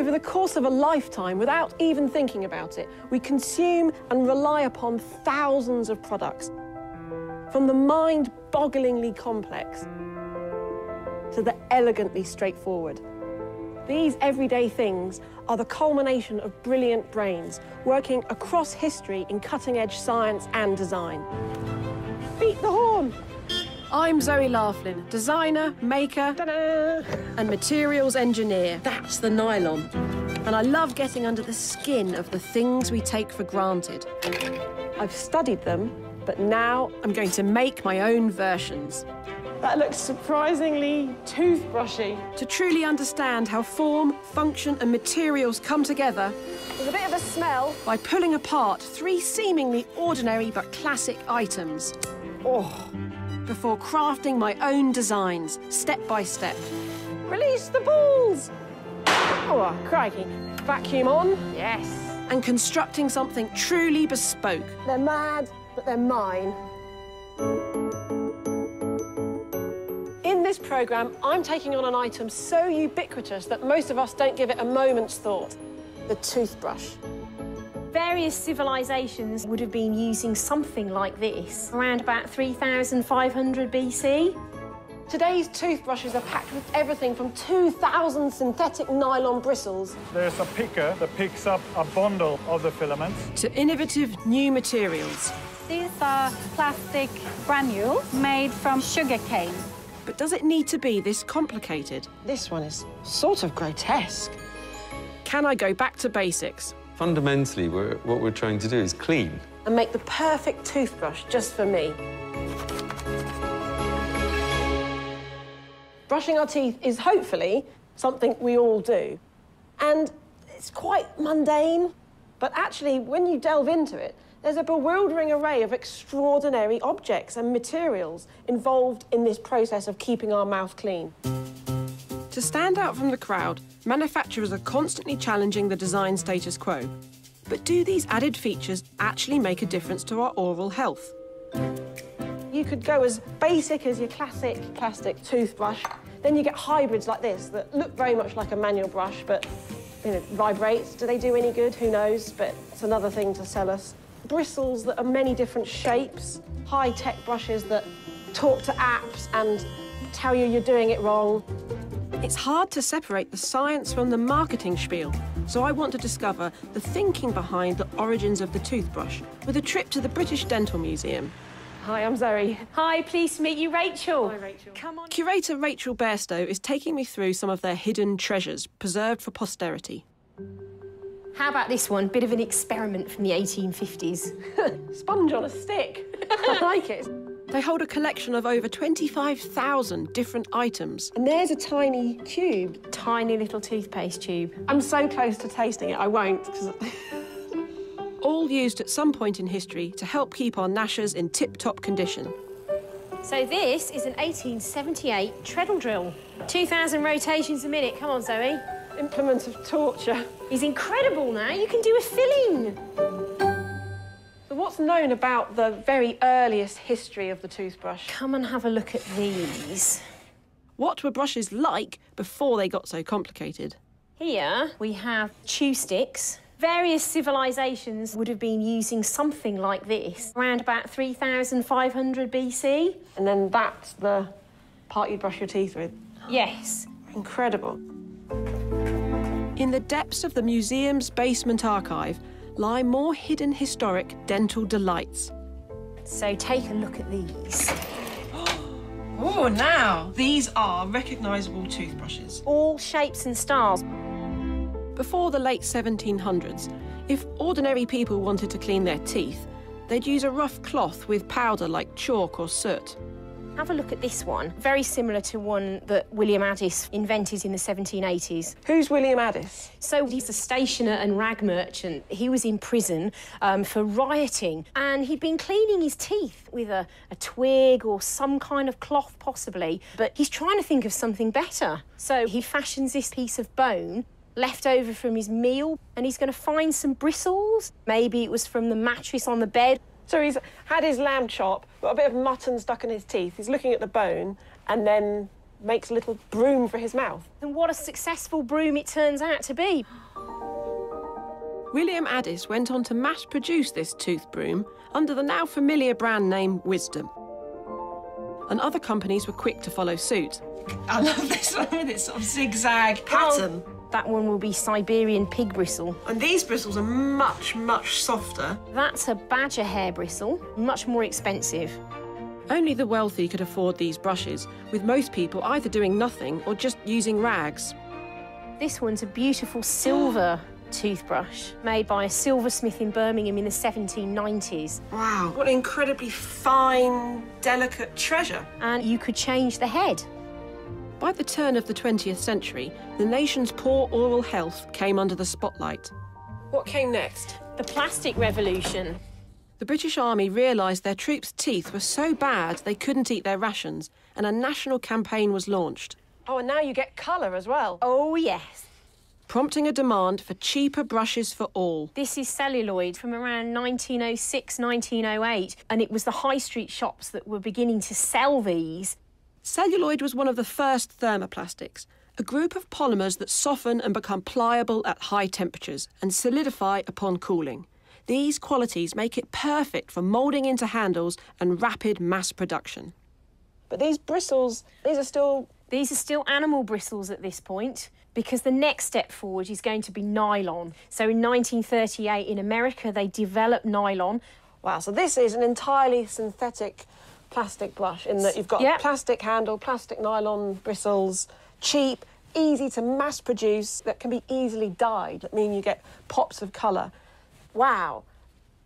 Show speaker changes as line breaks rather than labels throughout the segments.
Over the course of a lifetime, without even thinking about it, we consume and rely upon thousands of products. From the mind-bogglingly complex to the elegantly straightforward. These everyday things are the culmination of brilliant brains working across history in cutting-edge science and design. Beat the horn! I'm Zoe Laughlin, designer, maker, and materials engineer. That's the nylon. And I love getting under the skin of the things we take for granted. I've studied them, but now I'm going to make my own versions. That looks surprisingly toothbrushy. To truly understand how form, function and materials come together, there's a bit of a smell, by pulling apart three seemingly ordinary but classic items. Oh, before crafting my own designs, step by step. Release the balls! Oh, ah, crikey. Vacuum on. Yes. And constructing something truly bespoke. They're mad, but they're mine. In this programme, I'm taking on an item so ubiquitous that most of us don't give it a moment's thought. The toothbrush.
Various civilizations would have been using something like this around about 3,500 BC.
Today's toothbrushes are packed with everything from 2,000 synthetic nylon bristles
There's a picker that picks up a bundle of the filaments.
to innovative new materials.
These are plastic granules made from sugar cane.
But does it need to be this complicated? This one is sort of grotesque. Can I go back to basics
Fundamentally, we're, what we're trying to do is clean.
and make the perfect toothbrush just for me? Brushing our teeth is hopefully something we all do. And it's quite mundane. But actually, when you delve into it, there's a bewildering array of extraordinary objects and materials involved in this process of keeping our mouth clean. To stand out from the crowd, manufacturers are constantly challenging the design status quo. But do these added features actually make a difference to our oral health? You could go as basic as your classic plastic toothbrush. Then you get hybrids like this that look very much like a manual brush, but you know, vibrates. Do they do any good? Who knows? But it's another thing to sell us. Bristles that are many different shapes, high-tech brushes that talk to apps and tell you you're doing it wrong. It's hard to separate the science from the marketing spiel, so I want to discover the thinking behind the origins of the toothbrush with a trip to the British Dental Museum. Hi, I'm Zoe.
Hi, pleased to meet you, Rachel.
Hi, Rachel.
Come on.
Curator Rachel Bairstow is taking me through some of their hidden treasures preserved for posterity.
How about this one? Bit of an experiment from the 1850s.
Sponge on a stick. I like it. They hold a collection of over 25,000 different items. And there's a tiny tube.
Tiny little toothpaste tube.
I'm so close to tasting it, I won't. 'cause- All used at some point in history to help keep our gnashers in tip-top condition.
So this is an 1878 treadle drill. 2,000 rotations a minute. Come on, Zoe.
Implement of torture.
He's incredible now. You can do a filling.
So what's known about the very earliest history of the toothbrush?
Come and have a look at these.
What were brushes like before they got so complicated?
Here we have chew sticks. Various civilizations would have been using something like this around about 3,500 BC.
And then that's the part you brush your teeth with.
Yes.
Incredible. In the depths of the museum's basement archive lie more hidden historic dental delights.
So take a look at these.
Oh, now! These are recognisable toothbrushes.
All shapes and styles.
Before the late 1700s, if ordinary people wanted to clean their teeth, they'd use a rough cloth with powder like chalk or soot.
Have a look at this one. Very similar to one that William Addis invented in the 1780s.
Who's William Addis?
So he's a stationer and rag merchant. He was in prison um, for rioting and he'd been cleaning his teeth with a, a twig or some kind of cloth, possibly. But he's trying to think of something better. So he fashions this piece of bone left over from his meal and he's going to find some bristles. Maybe it was from the mattress on the bed.
So he's had his lamb chop, got a bit of mutton stuck in his teeth. He's looking at the bone, and then makes a little broom for his mouth.
And what a successful broom it turns out to be.
William Addis went on to mass produce this tooth broom under the now familiar brand name Wisdom. And other companies were quick to follow suit.
I love this one with its sort of zigzag pattern.
Oh, That one will be Siberian pig bristle.
And these bristles are much, much softer.
That's a badger hair bristle, much more expensive.
Only the wealthy could afford these brushes, with most people either doing nothing or just using rags.
This one's a beautiful silver toothbrush made by a silversmith in Birmingham in the 1790s.
Wow, what an incredibly fine, delicate treasure.
And you could change the head.
By the turn of the 20th century, the nation's poor oral health came under the spotlight. What came next?
The plastic revolution.
The British Army realised their troops' teeth were so bad they couldn't eat their rations, and a national campaign was launched. Oh, and now you get colour as well.
Oh, yes.
Prompting a demand for cheaper brushes for all.
This is celluloid from around 1906, 1908, and it was the high street shops that were beginning to sell these.
Celluloid was one of the first thermoplastics, a group of polymers that soften and become pliable at high temperatures and solidify upon cooling. These qualities make it perfect for moulding into handles and rapid mass production. But these bristles, these are still...
These are still animal bristles at this point because the next step forward is going to be nylon. So in 1938 in America, they developed nylon.
Wow, so this is an entirely synthetic plastic brush in that you've got
yep.
plastic handle, plastic nylon bristles, cheap, easy to mass produce, that can be easily dyed. That mean you get pops of colour. Wow.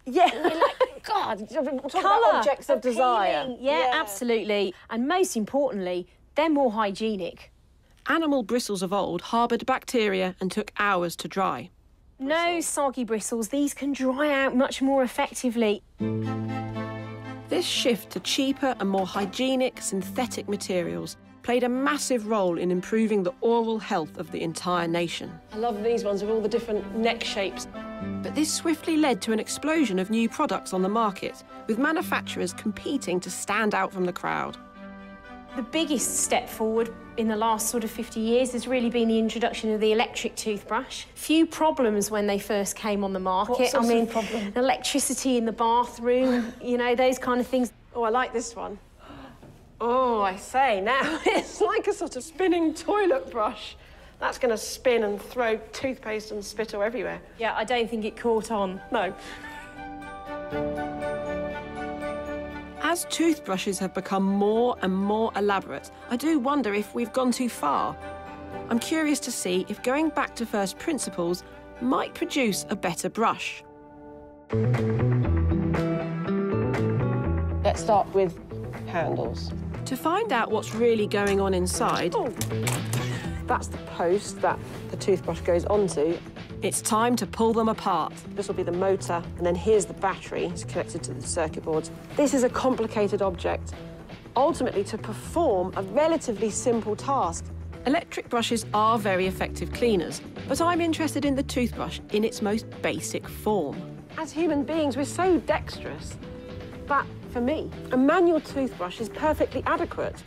Yeah, like, God, talk about objects of desire.
Yeah, yeah, absolutely. And most importantly, they're more hygienic.
Animal bristles of old harboured bacteria and took hours to dry.
No soggy bristles, these can dry out much more effectively.
This shift to cheaper and more hygienic synthetic materials played a massive role in improving the oral health of the entire nation. I love these ones with all the different neck shapes. But this swiftly led to an explosion of new products on the market, with manufacturers competing to stand out from the crowd.
The biggest step forward in the last sort of 50 years has really been the introduction of the electric toothbrush. Few problems when they first came on the market.
I
mean, electricity in the bathroom, you know, those kind of things.
Oh, I like this one. Oh, I say, now it's like a sort of spinning toilet brush. That's going to spin and throw toothpaste and spittle everywhere.
Yeah, I don't think it caught on.
No. As toothbrushes have become more and more elaborate, I do wonder if we've gone too far. I'm curious to see if going back to first principles might produce a better brush. Let's start with handles. To find out what's really going on inside, oh, that's the post that the toothbrush goes onto. It's time to pull them apart. This will be the motor, and then here's the battery. It's connected to the circuit boards. This is a complicated object, ultimately to perform a relatively simple task. Electric brushes are very effective cleaners, but I'm interested in the toothbrush in its most basic form. As human beings, we're so dexterous but for me, a manual toothbrush is perfectly adequate.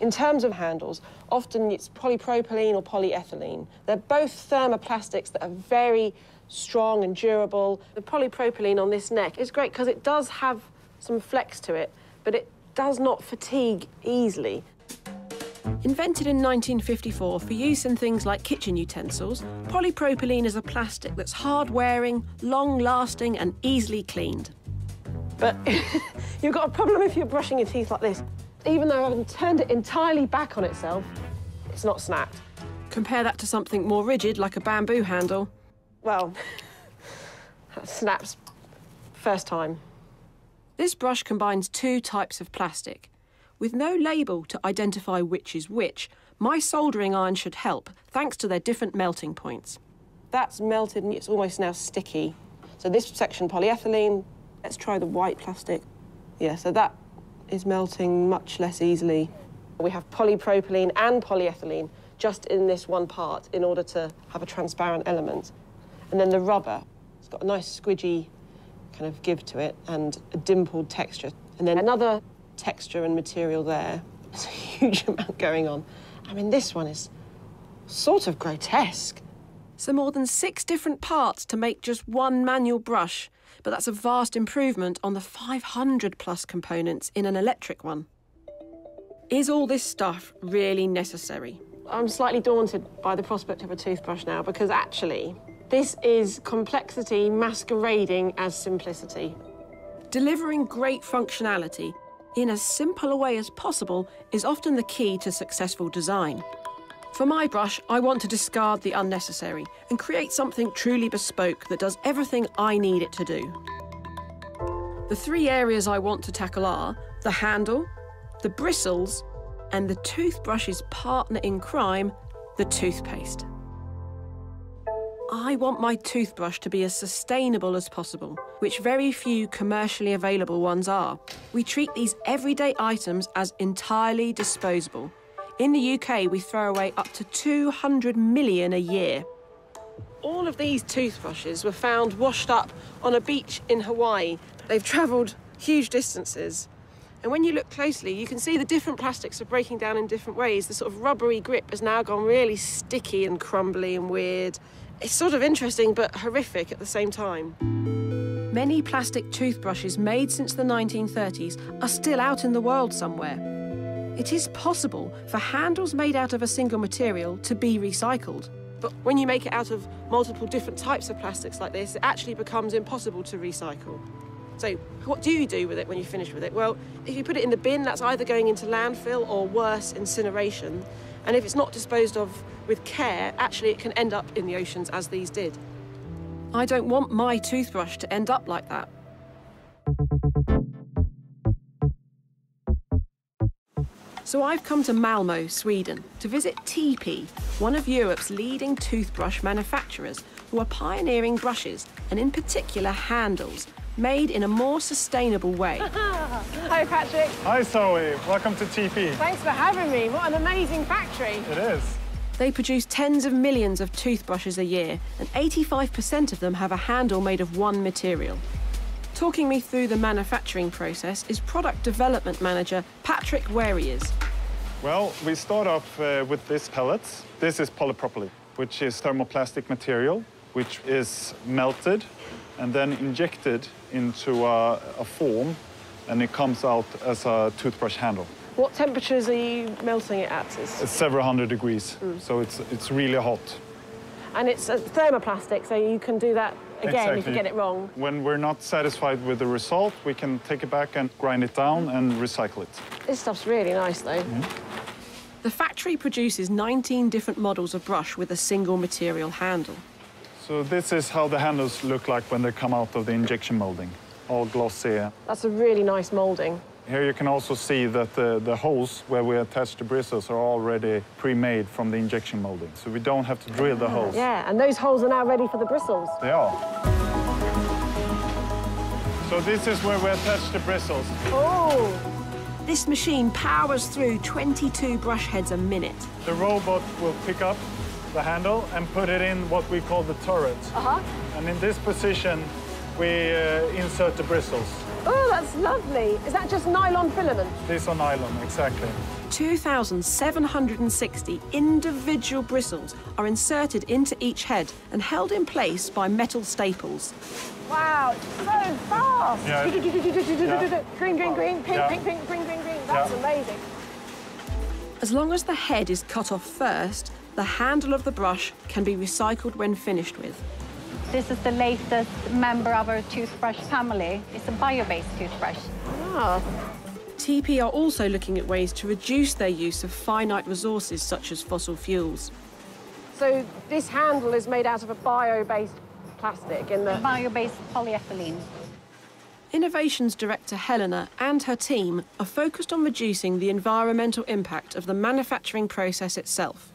In terms of handles, often it's polypropylene or polyethylene. They're both thermoplastics that are very strong and durable. The polypropylene on this neck is great because it does have some flex to it, but it does not fatigue easily. Invented in 1954 for use in things like kitchen utensils, polypropylene is a plastic that's hard-wearing, long-lasting and easily cleaned. But you've got a problem if you're brushing your teeth like this even though I've turned it entirely back on itself, it's not snapped. Compare that to something more rigid, like a bamboo handle. Well, that snaps first time. This brush combines two types of plastic. With no label to identify which is which, my soldering iron should help, thanks to their different melting points. That's melted and it's almost now sticky. So this section polyethylene, let's try the white plastic. Yeah, so that is melting much less easily. We have polypropylene and polyethylene just in this one part in order to have a transparent element. And then the rubber, it's got a nice squidgy kind of give to it and a dimpled texture. And then another texture and material there, There's a huge amount going on. I mean, this one is sort of grotesque. So more than six different parts to make just one manual brush, but that's a vast improvement on the 500 plus components in an electric one. Is all this stuff really necessary? I'm slightly daunted by the prospect of a toothbrush now because actually, this is complexity masquerading as simplicity. Delivering great functionality in as simple a way as possible is often the key to successful design. For my brush, I want to discard the unnecessary and create something truly bespoke that does everything I need it to do. The three areas I want to tackle are the handle, the bristles, and the toothbrush's partner in crime, the toothpaste. I want my toothbrush to be as sustainable as possible, which very few commercially available ones are. We treat these everyday items as entirely disposable. In the UK, we throw away up to 200 million a year. All of these toothbrushes were found washed up on a beach in Hawaii. They've travelled huge distances. And when you look closely, you can see the different plastics are breaking down in different ways. The sort of rubbery grip has now gone really sticky and crumbly and weird. It's sort of interesting but horrific at the same time. Many plastic toothbrushes made since the 1930s are still out in the world somewhere. It is possible for handles made out of a single material to be recycled. But when you make it out of multiple different types of plastics like this, it actually becomes impossible to recycle. So what do you do with it when you finish with it? Well, if you put it in the bin, that's either going into landfill or worse, incineration. And if it's not disposed of with care, actually it can end up in the oceans as these did. I don't want my toothbrush to end up like that. So I've come to Malmo, Sweden, to visit Tepe, one of Europe's leading toothbrush manufacturers who are pioneering brushes, and in particular handles, made in a more sustainable way.
Hi, Patrick. Hi, Zoe. Welcome to Tepe.
Thanks for having me. What an amazing factory.
It is.
They produce tens of millions of toothbrushes a year, and 85% of them have a handle made of one material. Talking me through the manufacturing process is product development manager Patrick Wariers.
Well, we start off uh, with this pellets. This is polypropylene, which is thermoplastic material, which is melted and then injected into a, a form, and it comes out as a toothbrush handle.
What temperatures are you melting it at?
It's several hundred degrees, so it's, it's really hot.
And it's a thermoplastic, so you can do that again if you get it wrong.
When we're not satisfied with the result, we can take it back and grind it down and recycle it.
This stuff's really nice, though. The factory produces 19 different models of brush with a single material handle.
So this is how the handles look like when they come out of the injection molding, all glossy.
That's a really nice moulding.
Here you can also see that the, the holes where we attach the bristles are already pre-made from the injection molding. So we don't have to drill the holes.
Yeah, and those holes are now ready for the bristles.
They are. So this is where we attach the bristles.
Oh! This machine powers through 22 brush heads a minute.
The robot will pick up the handle and put it in what we call the turret.
Uh-huh.
And in this position, we uh, insert the bristles.
Oh, that's lovely. Is that just nylon filament?
This on nylon, exactly.
2,760 individual bristles are inserted into each head and held in place by metal staples. Wow, it's so fast!
Yeah.
Yeah. Green, green, green, pink,
Yeah.
pink, pink, green, green, green. That's
Yeah.
amazing. As long as the head is cut off first, the handle of the brush can be recycled when finished with.
This is the latest member of our toothbrush family. It's a bio-based toothbrush.
Ah. Tepe are also looking at ways to reduce their use of finite resources such as fossil fuels. So this handle is made out of a bio-based plastic in the...
Bio-based polyethylene.
Innovations Director Helena and her team are focused on reducing the environmental impact of the manufacturing process itself.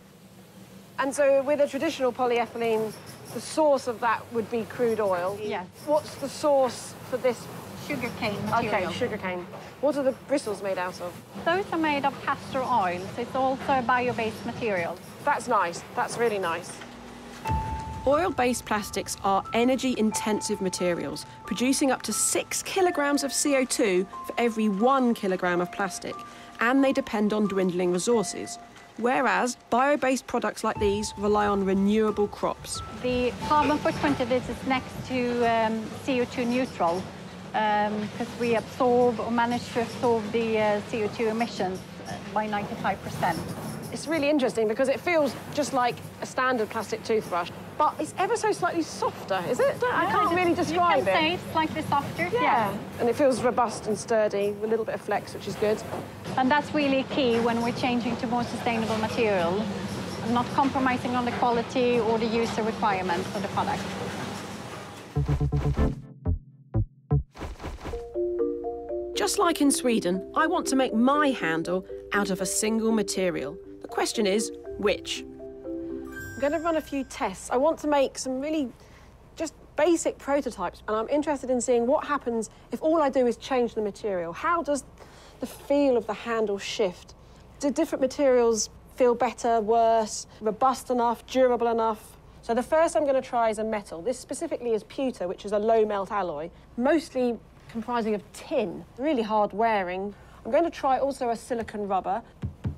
And so with a traditional polyethylene, the source of that would be crude oil.
Yes.
What's the source for this?
Sugarcane material.
Okay, sugarcane. What are the bristles made out of?
Those are made of castor oil, so it's also a bio-based material.
That's nice. That's really nice. Oil-based plastics are energy-intensive materials, producing up to six kilograms of CO2 for every one kilogram of plastic, and they depend on dwindling resources. Whereas bio-based products like these rely on renewable crops.
The carbon footprint of this is next to um, CO2 neutral because um, we absorb or manage to absorb the uh, CO2 emissions by 95%.
It's really interesting because it feels just like a standard plastic toothbrush, but it's ever so slightly softer, is it? I can't really describe
you can
it.
say it's slightly softer,
yeah.
yeah.
And it feels robust and sturdy, with a little bit of flex, which is good.
And that's really key when we're changing to more sustainable material, not compromising on the quality or the user requirements of the product.
Just like in Sweden, I want to make my handle out of a single material. The question is, which? I'm going to run a few tests. I want to make some really just basic prototypes, and I'm interested in seeing what happens if all I do is change the material. How does the feel of the handle shift? Do different materials feel better, worse, robust enough, durable enough? So the first I'm going to try is a metal. This specifically is pewter, which is a low melt alloy, mostly comprising of tin, really hard wearing. I'm going to try also a silicon rubber.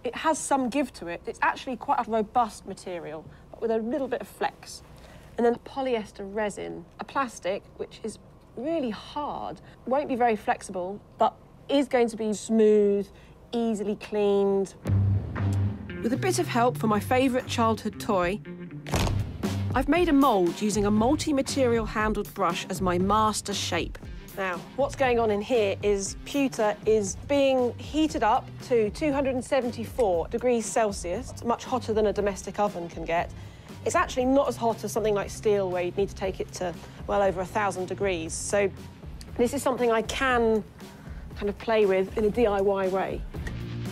It has some give to it. It's actually quite a robust material, with a little bit of flex. And then polyester resin, a plastic which is really hard, won't be very flexible, but is going to be smooth, easily cleaned. With a bit of help from my favourite childhood toy, I've made a mould using a multi-material handled brush as my master shape. Now, what's going on in here is pewter is being heated up to 274 degrees Celsius, much hotter than a domestic oven can get. It's actually not as hot as something like steel, where you'd need to take it to well over a thousand degrees. So this is something I can kind of play with in a DIY way.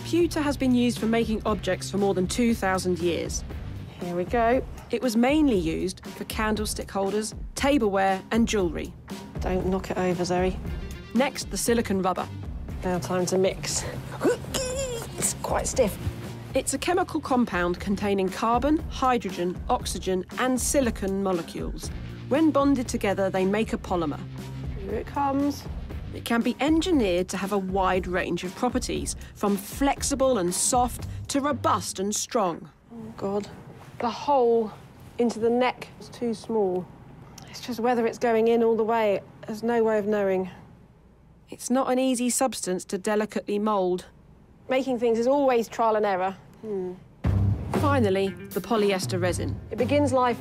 Pewter has been used for making objects for more than 2,000 years. Here we go. It was mainly used for candlestick holders, tableware and jewellery. Don't knock it over, Zoe. Next, the silicon rubber. Now time to mix. It's quite stiff. It's a chemical compound containing carbon, hydrogen, oxygen and silicon molecules. When bonded together, they make a polymer. Here it comes. It can be engineered to have a wide range of properties, from flexible and soft to robust and strong. Oh, God. The hole into the neck is too small. It's just whether it's going in all the way. There's no way of knowing. It's not an easy substance to delicately mould. Making things is always trial and error. Hmm. Finally, the polyester resin. It begins life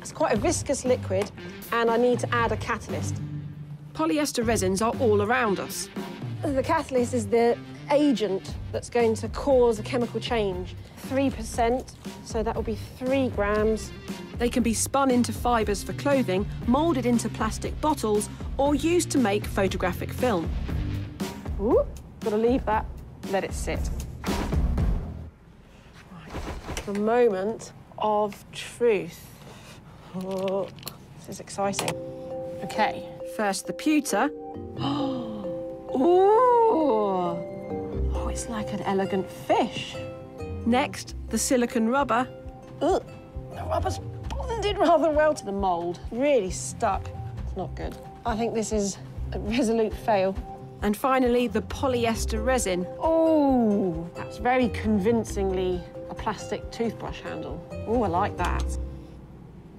as quite a viscous liquid, and I need to add a catalyst. Polyester resins are all around us. The catalyst is the agent that's going to cause a chemical change. 3%, so that will be three grams. They can be spun into fibres for clothing, moulded into plastic bottles, or used to make photographic film. Ooh, gotta leave that, let it sit. Right. The moment of truth. Oh, this is exciting. Okay, first the pewter. Ooh! Oh, it's like an elegant fish. Next, the silicon rubber. Ugh, the rubber's bonded rather well to the mould. Really stuck. It's not good. I think this is a resolute fail. And finally, the polyester resin. Oh, that's very convincingly a plastic toothbrush handle. Oh, I like that.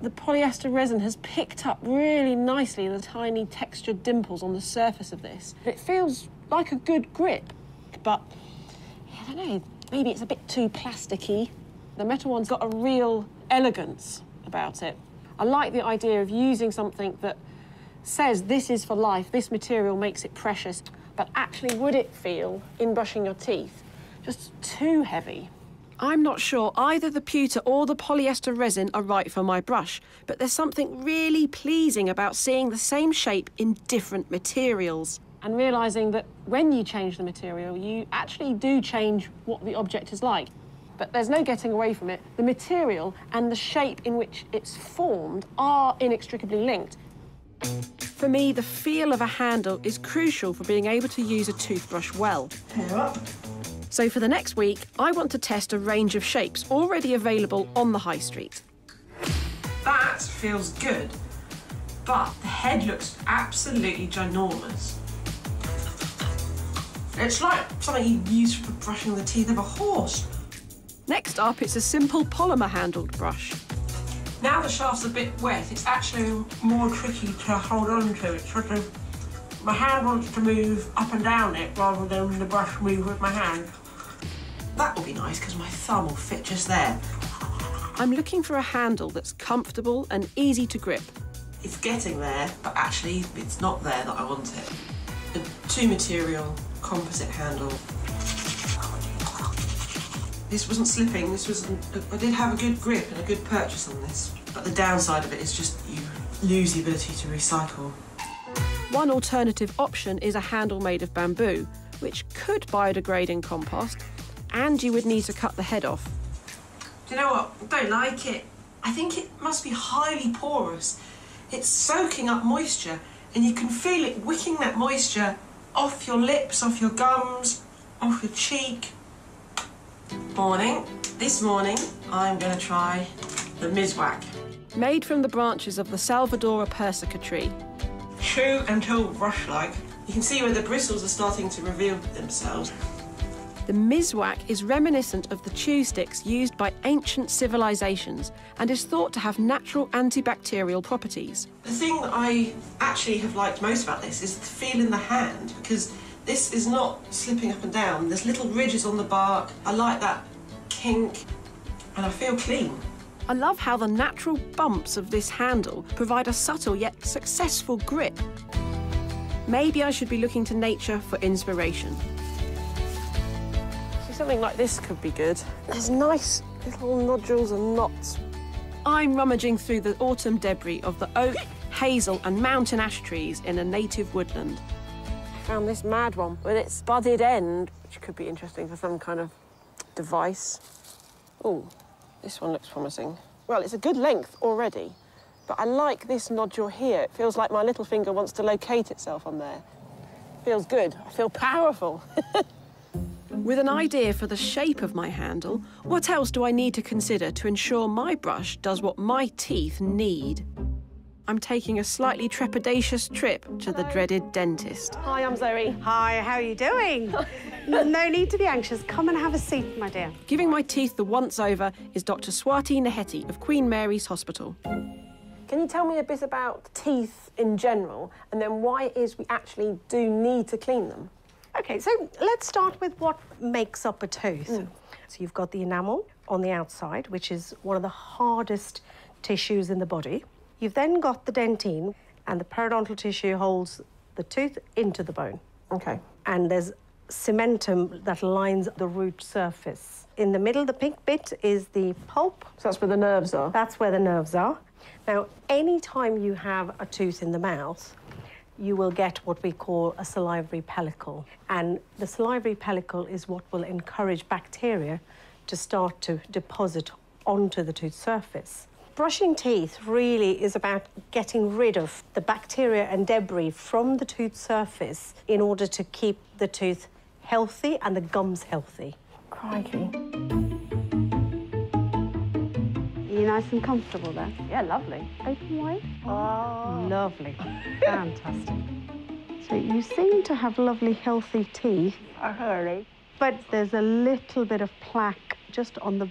The polyester resin has picked up really nicely the tiny textured dimples on the surface of this. It feels like a good grip, but I don't know, maybe it's a bit too plasticky. The metal one's got a real elegance about it. I like the idea of using something that says this is for life, this material makes it precious, but actually would it feel in brushing your teeth just too heavy? I'm not sure either the pewter or the polyester resin are right for my brush, but there's something really pleasing about seeing the same shape in different materials. And realising that when you change the material, you actually do change what the object is like. But there's no getting away from it. The material and the shape in which it's formed are inextricably linked. For me, the feel of a handle is crucial for being able to use a toothbrush well. So for the next week, I want to test a range of shapes already available on the high street.
That that feels good, but the head looks absolutely ginormous. It's like something you use for brushing the teeth of a horse.
Next up, it's a simple polymer-handled brush.
Now the shaft's a bit wet, it's actually more tricky to hold on to. It's sort of, my hand wants to move up and down it rather than the brush move with my hand. That will be nice because my thumb will fit just there.
I'm looking for a handle that's comfortable and easy to grip.
It's getting there, but actually it's not there that I want it. A two material composite handle. This wasn't slipping, this was I did have a good grip and a good purchase on this. But the downside of it is just you lose the ability to recycle.
One alternative option is a handle made of bamboo, which could biodegrade in compost, and you would need to cut the head off.
Do you know what? I don't like it. I think it must be highly porous. It's soaking up moisture, and you can feel it wicking that moisture off your lips, off your gums, off your cheek. Morning. This morning, I'm going to try the Miswak.
Made from the branches of the Salvadora persica tree.
True until brush-like. You can see where the bristles are starting to reveal themselves.
The Miswak is reminiscent of the chew sticks used by ancient civilizations and is thought to have natural antibacterial properties.
The thing that I actually have liked most about this is the feel in the hand because this is not slipping up and down. There's little ridges on the bark. I like that kink and I feel clean.
I love how the natural bumps of this handle provide a subtle yet successful grip. Maybe I should be looking to nature for inspiration. Something like this could be good. There's nice little nodules and knots. I'm rummaging through the autumn debris of the oak, hazel and mountain ash trees in a native woodland. I found this mad one with its budded end, which could be interesting for some kind of device. Oh, this one looks promising. Well, it's a good length already, but I like this nodule here. It feels like my little finger wants to locate itself on there. Feels good. I feel powerful. With an idea for the shape of my handle, what else do I need to consider to ensure my brush does what my teeth need? I'm taking a slightly trepidatious trip to the dreaded dentist. Hi, I'm Zoe.
Hi, how are you doing? no need to be anxious. Come and have a seat, my dear.
Giving my teeth the once over is Dr. Swati Naheti of Queen Mary's Hospital. Can you tell me a bit about teeth in general and then why it is we actually do need to clean them?
Okay, so let's start with what makes up a tooth. Mm. So you've got the enamel on the outside, which is one of the hardest tissues in the body. You've then got the dentine, and the periodontal tissue holds the tooth into the bone.
Okay.
And there's cementum that lines the root surface. In the middle, the pink bit is the pulp.
So that's where the nerves are?
That's where the nerves are. Now, any time you have a tooth in the mouth, you will get what we call a salivary pellicle. And the salivary pellicle is what will encourage bacteria to start to deposit onto the tooth surface. Brushing teeth really is about getting rid of the bacteria and debris from the tooth surface in order to keep the tooth healthy and the gums healthy.
Crikey.
You nice and comfortable there?
Yeah, lovely.
Open wide. Oh. Lovely. Fantastic. So you seem to have lovely, healthy teeth.
Early.
But there's a little bit of plaque just on the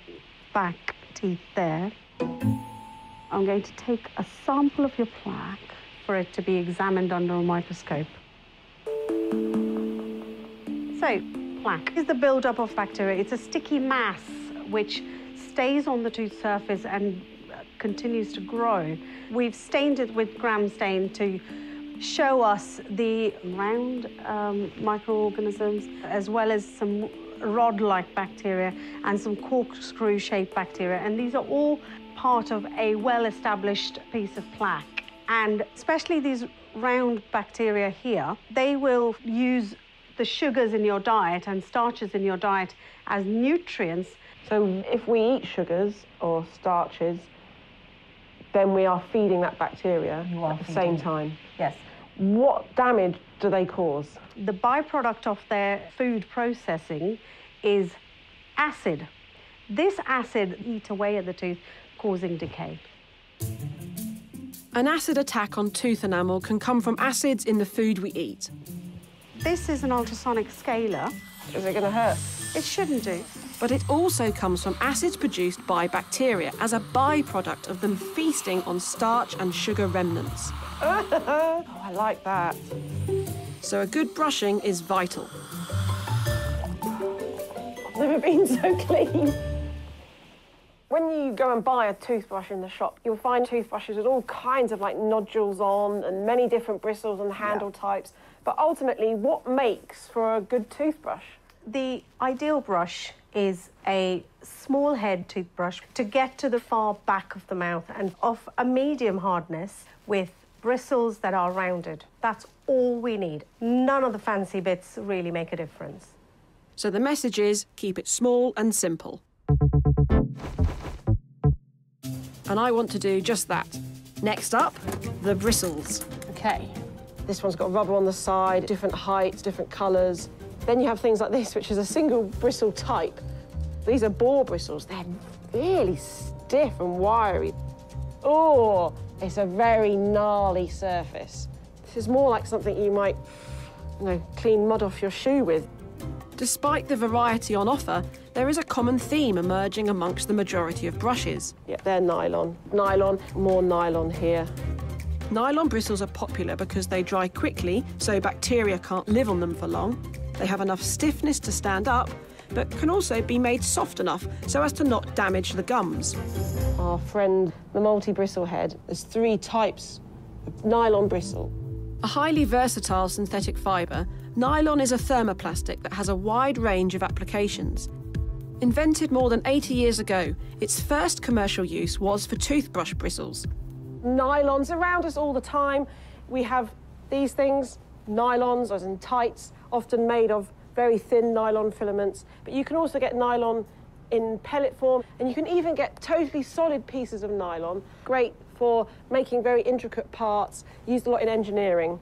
back teeth there. I'm going to take a sample of your plaque for it to be examined under a microscope. So, plaque is the buildup of bacteria. It's a sticky mass which stays on the tooth surface and uh, continues to grow. We've stained it with gram stain to show us the round um, microorganisms as well as some rod-like bacteria and some corkscrew-shaped bacteria. And these are all part of a well-established piece of plaque. And especially these round bacteria here, they will use the sugars in your diet and starches in your diet as nutrients.
So if we eat sugars or starches, then we are feeding that bacteria
You are
at the
feeding
same time.
Yes.
What damage do they cause?
The byproduct of their food processing is acid. This acid eat away at the tooth, causing decay.
An acid attack on tooth enamel can come from acids in the food we eat.
This is an ultrasonic scaler.
Is it going to hurt?
It shouldn't do.
But it also comes from acids produced by bacteria as a byproduct of them feasting on starch and sugar remnants.
oh, I like that.
So a good brushing is vital.
I've never been so clean. When you go and buy a toothbrush in the shop, you'll find toothbrushes with all kinds of like nodules on and many different bristles and handle yeah. types. But ultimately, what makes for a good toothbrush?
The ideal brush is a small head toothbrush to get to the far back of the mouth and of a medium hardness with bristles that are rounded. That's all we need. None of the fancy bits really make a difference.
So the message is keep it small and simple. And I want to do just that. Next up, the bristles.
Okay. This one's got rubber on the side, different heights, different colours. Then you have things like this, which is a single bristle type. These are boar bristles. They're really stiff and wiry. Oh, it's a very gnarly surface. This is more like something you might, you know, clean mud off your shoe with.
Despite the variety on offer, there is a common theme emerging amongst the majority of brushes.
Yeah, they're nylon. Nylon, more nylon here.
Nylon bristles are popular because they dry quickly, so bacteria can't live on them for long. They have enough stiffness to stand up, but can also be made soft enough so as to not damage the gums.
Our friend, the multi-bristlehead, there's three types of nylon bristle.
A highly versatile synthetic fibre, nylon is a thermoplastic that has a wide range of applications. Invented more than 80 years ago, its first commercial use was for toothbrush bristles
nylons around us all the time. We have these things, nylons as in tights, often made of very thin nylon filaments, but you can also get nylon in pellet form, and you can even get totally solid pieces of nylon. Great for making very intricate parts, used a lot in engineering.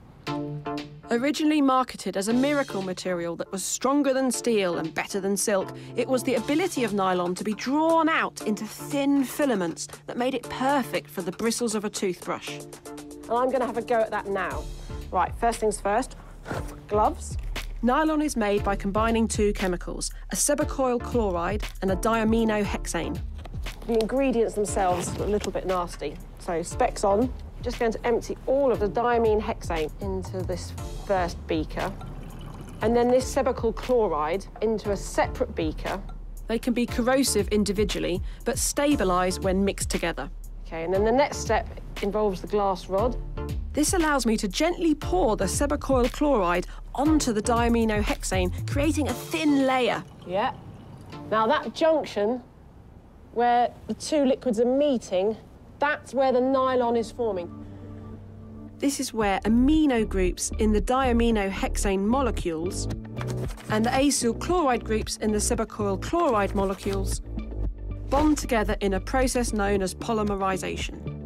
Originally marketed as a miracle material that was stronger than steel and better than silk, it was the ability of nylon to be drawn out into thin filaments that made it perfect for the bristles of a toothbrush.
And I'm going to have a go at that now. Right, first things first, gloves.
Nylon is made by combining two chemicals, a sebacoyl chloride and a diaminohexane.
The ingredients themselves are a little bit nasty. So specs on, just going to empty all of the diamine hexane into this first beaker. And then this sebacoyl chloride into a separate beaker.
They can be corrosive individually, but stabilise when mixed together.
OK, and then the next step involves the glass rod.
This allows me to gently pour the sebacoyl chloride onto the diaminohexane, creating a thin layer.
Yeah. Now that junction where the two liquids are meeting that's where the nylon is forming.
This is where amino groups in the diaminohexane molecules and the acyl chloride groups in the sebacoyl chloride molecules bond together in a process known as polymerization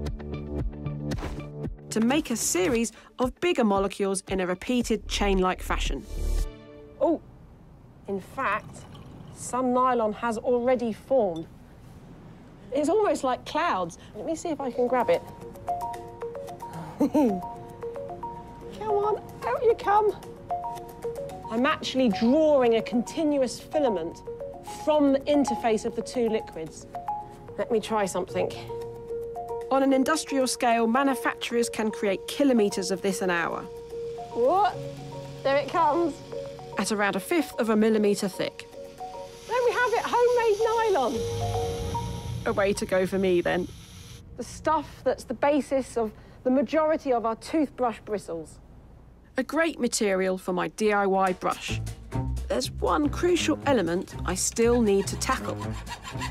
to make a series of bigger molecules in a repeated chain-like fashion.
Oh, in fact, some nylon has already formed. It's almost like clouds. Let me see if I can grab it. come on, out you come. I'm actually drawing a continuous filament from the interface of the two liquids. Let me try something.
On an industrial scale, manufacturers can create kilometres of this an hour.
What? There it comes.
At around a fifth of a millimetre thick.
There we have it, homemade nylon
a way to go for me then.
The stuff that's the basis of the majority of our toothbrush bristles.
A great material for my DIY brush. There's one crucial element I still need to tackle.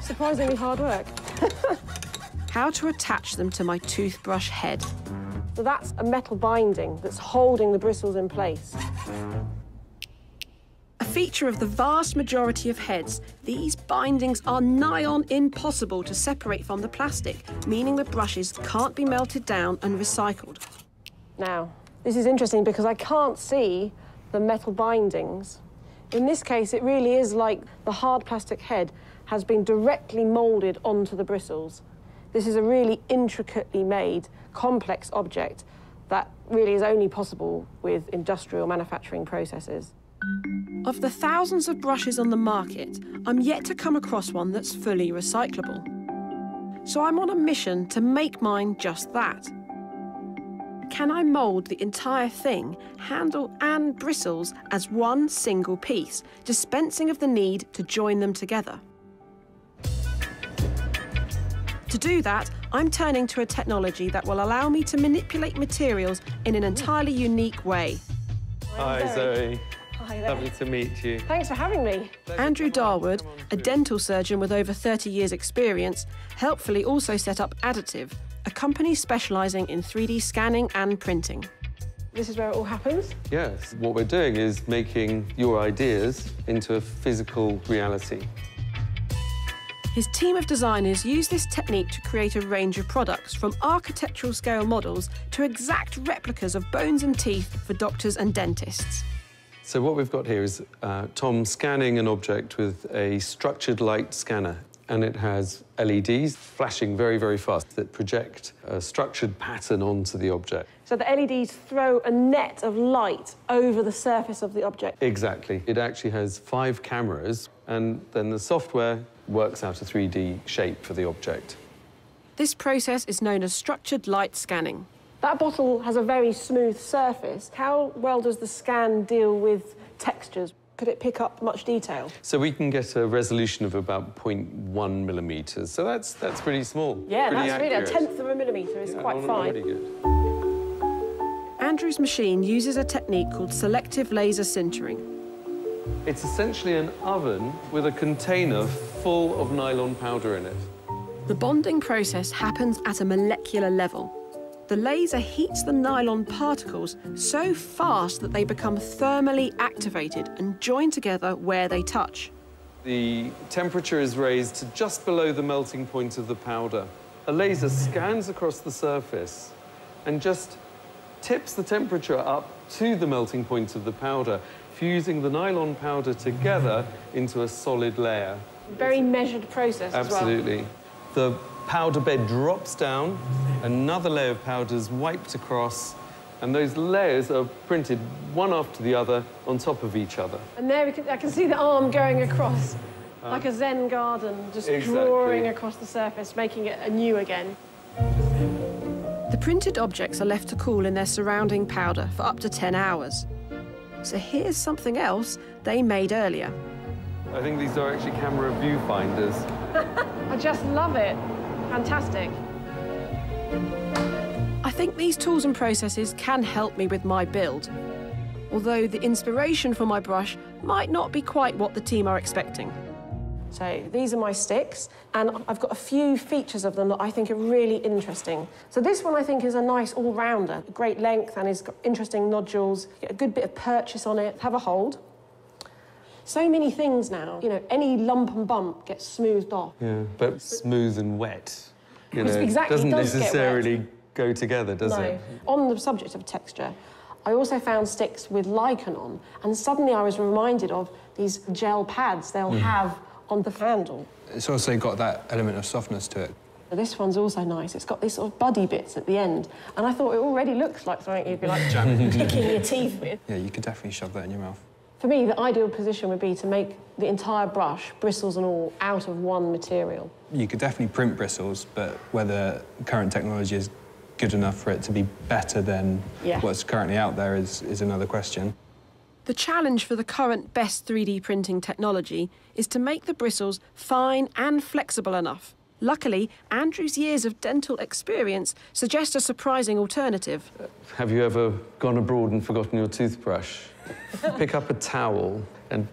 Surprisingly hard work.
How to attach them to my toothbrush head.
So that's a metal binding that's holding the bristles in place A
feature of the vast majority of heads, these bindings are nigh on impossible to separate from the plastic, meaning the brushes can't be melted down and recycled.
Now, this is interesting because I can't see the metal bindings. In this case, it really is like the hard plastic head has been directly moulded onto the bristles.
This is a really intricately made, complex object that really is only possible with industrial manufacturing processes. Of the thousands of brushes on the market, I'm yet to come across one that's fully recyclable. So I'm on a mission to make mine just that. Can I mould the entire thing, handle and bristles, as one single piece, dispensing of the need to join them together? To do that, I'm turning to a technology that will allow me to manipulate materials in an entirely unique way.
Hi, Zoe.
Hi there.
Lovely to meet you.
Thanks for having me. Andrew Dawood, a dental surgeon with over 30 years' experience, helpfully also set up Additive, a company specialising in 3D scanning and printing. This is where it all happens.
Yes, what we're doing is making your ideas into a physical reality.
His team of designers use this technique to create a range of products, from architectural scale models to exact replicas of bones and teeth for doctors and dentists.
So what we've got here is uh, Tom scanning an object with a structured light scanner. And it has LEDs flashing very, very fast that project a structured pattern onto the object.
So the LEDs throw a net of light over the surface of the object.
Exactly. It actually has five cameras, and then the software works out a 3D shape for the object.
This process is known as structured light scanning. That bottle has a very smooth surface. How well does the scan deal with textures? Could it pick up much detail?
So we can get a resolution of about 0.1 millimeters. So that's that's pretty small.
Yeah,
pretty
that's really a tenth of a millimetre is
Yeah,
quite
oh,
fine.
good.
Andrew's machine uses a technique called selective laser sintering.
It's essentially an oven with a container full of nylon powder in it.
The bonding process happens at a molecular level. The laser heats the nylon particles so fast that they become thermally activated and join together where they touch.
The temperature is raised to just below the melting point of the powder. A laser scans across the surface and just tips the temperature up to the melting point of the powder, fusing the nylon powder together into a solid layer.
Very measured process as well.
Absolutely. The powder bed drops down, another layer of powder is wiped across, and those layers are printed one after the other on top of each other.
And there we can, I can see the arm going across, uh-huh. like a Zen garden, just
Exactly.
drawing across the surface, making it anew again. The printed objects are left to cool in their surrounding powder for up to 10 hours. So here's something else they made earlier.
I think these are actually camera viewfinders.
I just love it. Fantastic. I think these tools and processes can help me with my build. Although the inspiration for my brush might not be quite what the team are expecting. So these are my sticks, and I've got a few features of them that I think are really interesting. So this one I think is a nice all-rounder, great length, and it's got interesting nodules, get a good bit of purchase on it, have a hold. So many things now, you know, any lump and bump gets smoothed off.
Yeah, but smooth and wet. You know,
exactly, it
doesn't
does
necessarily go together, does
no.
it?
On the subject of texture, I also found sticks with lichen on, and suddenly I was reminded of these gel pads they'll
Mm.
have on the handle.
It's also got that element of softness to it.
This one's also nice. It's got these sort of buddy bits at the end, and I thought it already looks like something you'd be like picking your teeth with.
Yeah, you could definitely shove that in your mouth.
For me, the ideal position would be to make the entire brush, bristles and all, out of one material.
You could definitely print bristles, but whether current technology is good enough for it to be better than
Yeah.
what's currently out there is, is another question.
The challenge for the current best 3D printing technology is to make the bristles fine and flexible enough. Luckily, Andrew's years of dental experience suggest a surprising alternative.
Have you ever gone abroad and forgotten your toothbrush? Pick up a towel and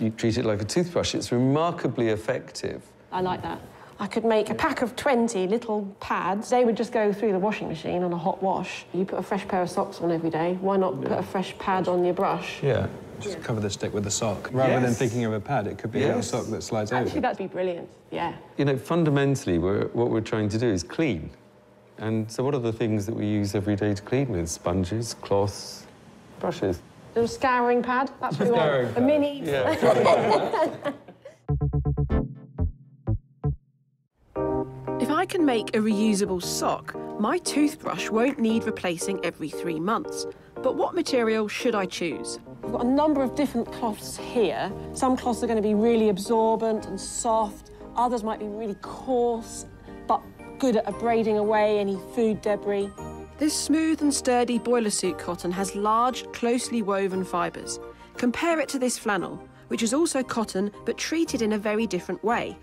you treat it like a toothbrush. It's remarkably effective.
I like that. I could make a pack of 20 little pads. They would just go through the washing machine on a hot wash. You put a fresh pair of socks on every day. Why not put a fresh pad on your brush?
Yeah.
Just cover the stick with a sock. Rather than thinking of a pad, it could be a little sock that slides
Actually,
over.
that'd be brilliant. Yeah.
You know, fundamentally, we're, what we're trying to do is clean. And so what are the things that we use every day to clean with? Sponges, cloths, brushes.
Little scouring pad. That's what we
Scouring
want. A
pad.
mini.
Yeah.
I can make a reusable sock, my toothbrush won't need replacing every three months. But what material should I choose? We've got a number of different cloths here. Some cloths are going to be really absorbent and soft. Others might be really coarse, but good at abrading away any food debris. This smooth and sturdy boiler suit cotton has large, closely woven fibres. Compare it to this flannel, which is also cotton but treated in a very different way.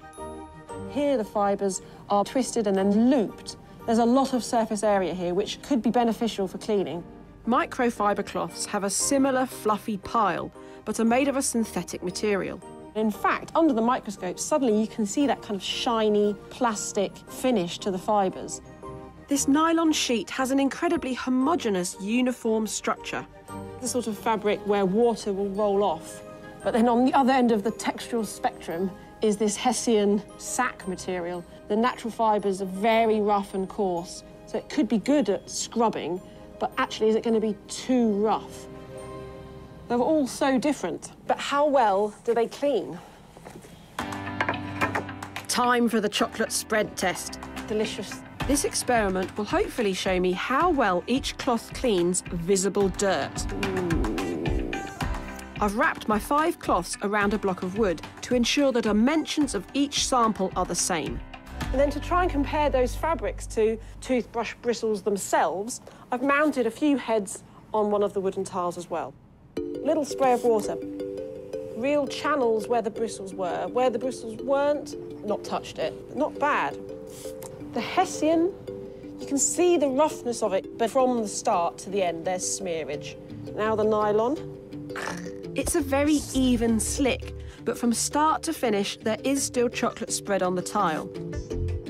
Here the fibres are twisted and then looped. There's a lot of surface area here which could be beneficial for cleaning. Microfiber cloths have a similar fluffy pile, but are made of a synthetic material. In fact, under the microscope, suddenly you can see that kind of shiny plastic finish to the fibres. This nylon sheet has an incredibly homogeneous, uniform structure. The sort of fabric where water will roll off. But then on the other end of the textural spectrum is this Hessian sack material. The natural fibres are very rough and coarse, so it could be good at scrubbing, but actually is it going to be too rough? They're all so different, but how well do they clean? Time for the chocolate spread test. Delicious. This experiment will hopefully show me how well each cloth cleans visible dirt. Ooh. I've wrapped my five cloths around a block of wood to ensure the dimensions of each sample are the same. And then to try and compare those fabrics to toothbrush bristles themselves, I've mounted a few heads on one of the wooden tiles as well. Little spray of water. Real channels where the bristles were. Where the bristles weren't, not touched it. Not bad. The Hessian, you can see the roughness of it, but from the start to the end, there's smearage. Now the nylon. It's a very even slick, but from start to finish, there is still chocolate spread on the tile.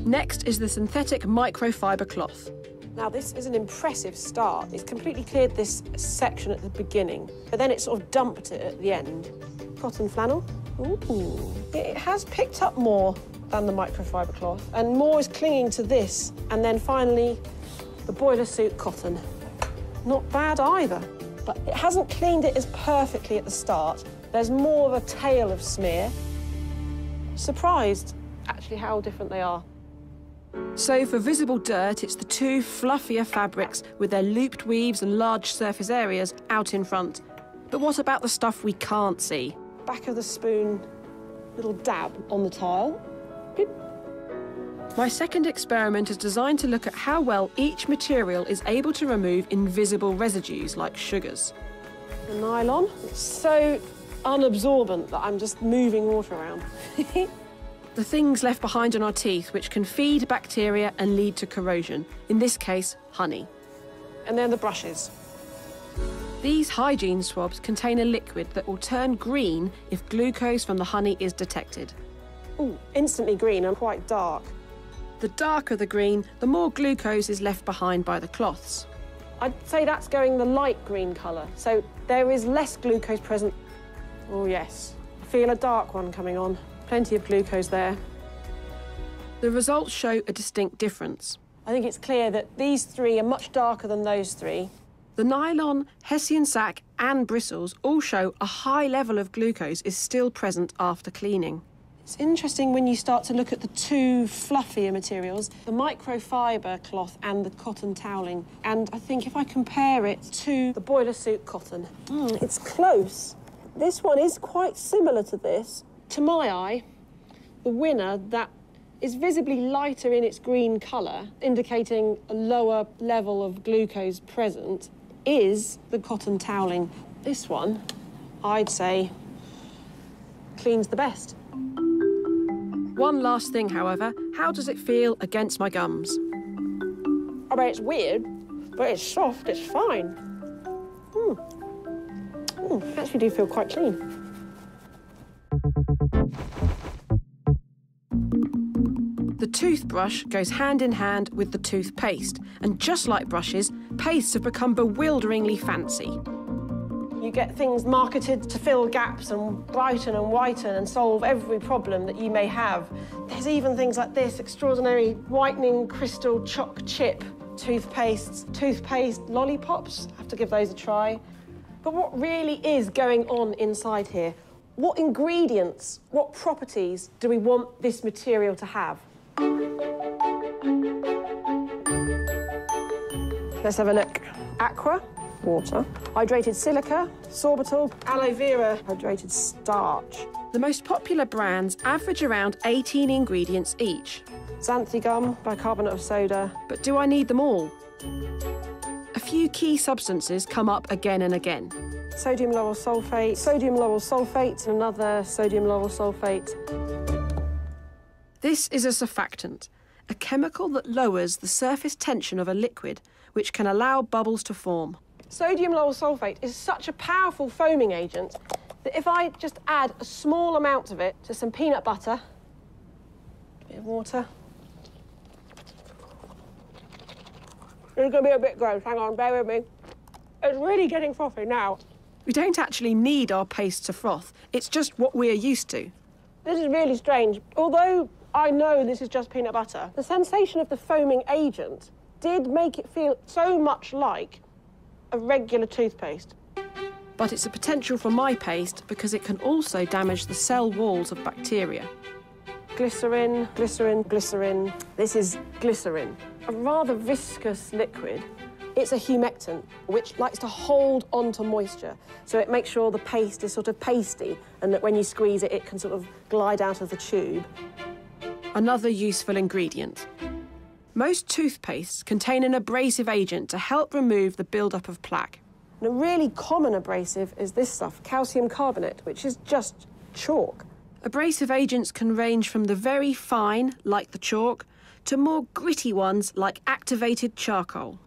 Next is the synthetic microfiber cloth. Now, this is an impressive start. It's completely cleared this section at the beginning, but then it sort of dumped it at the end. Cotton flannel. Ooh. It has picked up more than the microfiber cloth, and more is clinging to this. And then finally, the boiler suit cotton. Not bad either, but it hasn't cleaned it as perfectly at the start. There's more of a tail of smear. Surprised, actually, how different they are. So for visible dirt, it's the two fluffier fabrics with their looped weaves and large surface areas out in front. But what about the stuff we can't see? Back of the spoon, little dab on the tile. My second experiment is designed to look at how well each material is able to remove invisible residues like sugars. The nylon, it's so unabsorbent that I'm just moving water around. the things left behind in our teeth which can feed bacteria and lead to corrosion, in this case, honey. And then the brushes. These hygiene swabs contain a liquid that will turn green if glucose from the honey is detected. Ooh, instantly green and quite dark. The darker the green, the more glucose is left behind by the cloths. I'd say that's going the light green colour, so there is less glucose present. Oh yes, I feel a dark one coming on. Plenty of glucose there. The results show a distinct difference. I think it's clear that these three are much darker than those three. The nylon, Hessian sack and bristles all show a high level of glucose is still present after cleaning. It's interesting when you start to look at the two fluffier materials, the microfiber cloth and the cotton toweling. And I think if I compare it to the boiler suit cotton, mm, it's close. This one is quite similar to this. To my eye, the winner that is visibly lighter in its green colour, indicating a lower level of glucose present, is the cotton toweling. This one, I'd say, cleans the best. One last thing, however, how does it feel against my gums? I mean, it's weird, but it's soft, it's fine. Mm. Mm, actually do feel quite clean. The toothbrush goes hand in hand with the toothpaste, and just like brushes, pastes have become bewilderingly fancy you get things marketed to fill gaps and brighten and whiten and solve every problem that you may have. There's even things like this extraordinary whitening crystal chalk chip toothpastes, toothpaste lollipops. I have to give those a try. But what really is going on inside here? What ingredients, what properties do we want this material to have? Let's have a look. Aqua, water. Hydrated silica, sorbitol, aloe vera, hydrated starch. The most popular brands average around 18 ingredients each. Xanthan gum, bicarbonate of soda. But do I need them all? A few key substances come up again and again. Sodium lauryl sulfate, sodium lauryl sulfate, and another sodium lauryl sulfate. This is a surfactant, a chemical that lowers the surface tension of a liquid, which can allow bubbles to form. Sodium lauryl sulfate is such a powerful foaming agent that if I just add a small amount of it to some peanut butter, a bit of water, it's going to be a bit gross. Hang on, bear with me. It's really getting frothy now. We don't actually need our paste to froth. It's just what we're used to. This is really strange. Although I know this is just peanut butter, the sensation of the foaming agent did make it feel so much like a regular toothpaste. But it's a potential for my paste because it can also damage the cell walls of bacteria. Glycerin, glycerin, glycerin. This is glycerin, a rather viscous liquid. It's a humectant, which likes to hold onto moisture, so it makes sure the paste is sort of pasty and that when you squeeze it, it can sort of glide out of the tube. Another useful ingredient. Most toothpastes contain an abrasive agent to help remove the buildup of plaque. And a really common abrasive is this stuff, calcium carbonate, which is just chalk. Abrasive agents can range from the very fine, like the chalk, to more gritty ones like activated charcoal.